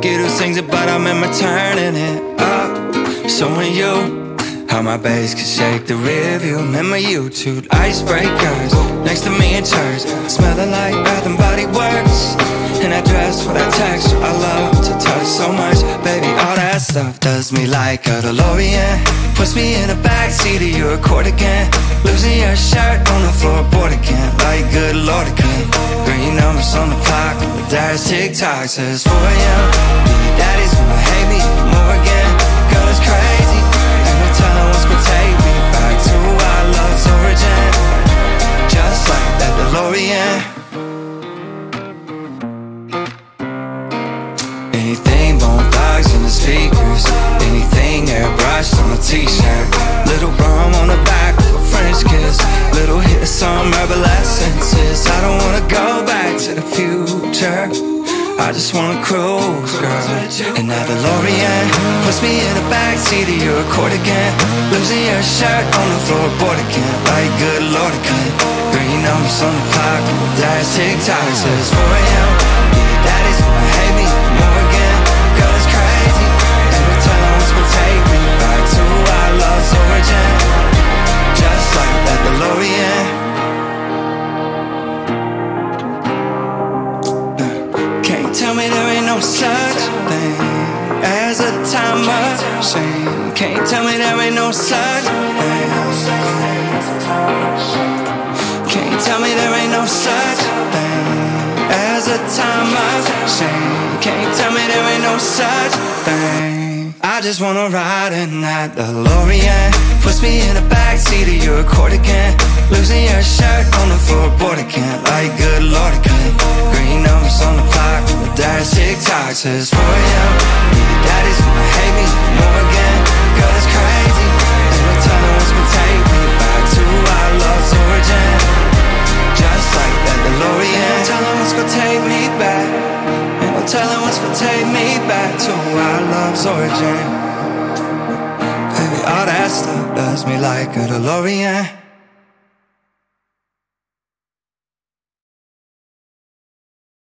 forget who sings it, but I remember turning it ah, up. Showing you how my bass can shake the rearview. Remember you two icebreakers next to me in church, smelling like Bath and Body Works. And that dress for that texture I love to touch so much, baby. All that stuff does me like a DeLorean. Puts me in the backseat of your Accord again. Losing your shirt on the floorboard again, like good lord again. Green numbers on the clock, the dash tick-tock says 4 a.m. Your daddy's gonna hate me more again. Girl, it's crazy. Ain't no telling what's gonna take me back to our love's origin. Just like that DeLorean. Anything bone thugs in the speakers I just wanna cruise, girl. And now the DeLorean Puts me in the backseat of your Accord again Losing your shirt on the floorboard again. Like good lord again Green numbers on the clock Dash tick-tock says 4 a.m. Can't tell me there ain't no such thing as a time machine. Can't tell me there ain't no such thing. Can't tell me there ain't no such thing as a time machine. Can't tell me there ain't no such thing. I just wanna ride in that DeLorean. Puts me in the backseat of your Accord again. Losing your shirt on the floorboard again. Like good lord again. TikTok says 4 a.m. Your daddy's gonna hate me more again. Girl, it's crazy. Ain't no telling what's gonna take me back to our love's origin. Just like that DeLorean. Ain't no telling what's gonna take me back. Ain't no telling what's gonna take me back to our love's origin. Baby, all that stuff does me like a DeLorean.